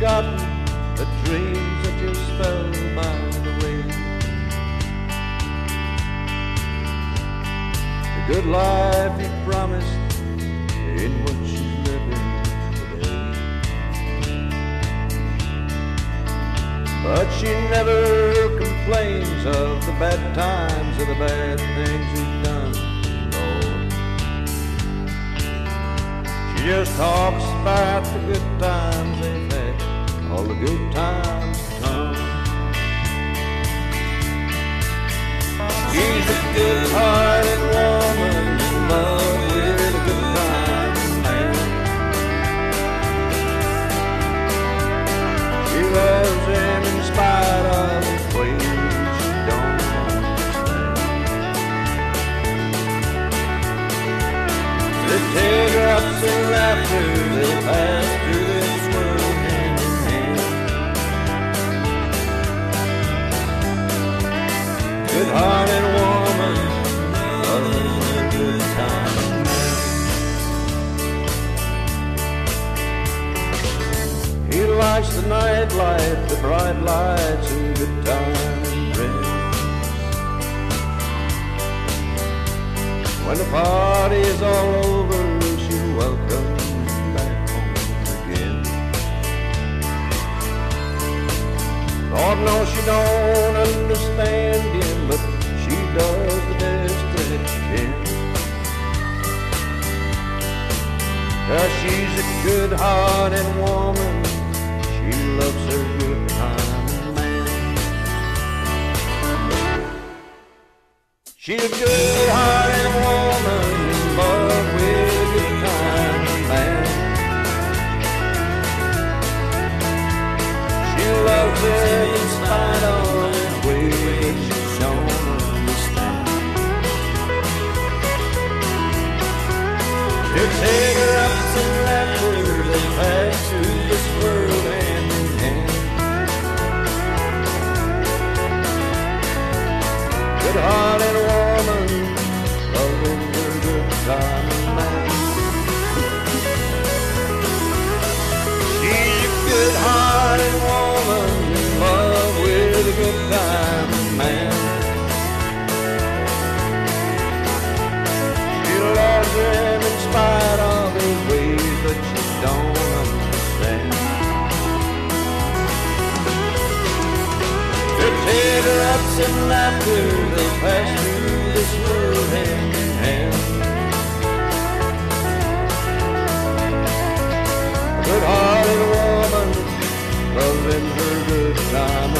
forgotten the dreams that you spell by the way. The good life he promised in what she's living today. But she never complains of the bad times or the bad things he's done. Lord. She just talks about the good times they've had all the good times come. She's a good-hearted woman in love with a good time man. She loves him in spite of his ways she don't understand. The teardrops and laughter they pass man. He likes the the bright lights, and good time friends. When the party is all over, she'll welcome back home again. Lord knows she don't understand him, but she does the best that she can. Cause she's a good-hearted woman, she loves her good time man. She's a good-hearted woman in love with a good time man. She loves him in spite of his ways she don't understand. To take her ups and laughters they pass through man. She's a good-hearted woman with a good time man. She loves him in spite of his ways, she don't understand. Teardrops and laughter they pass through Loving time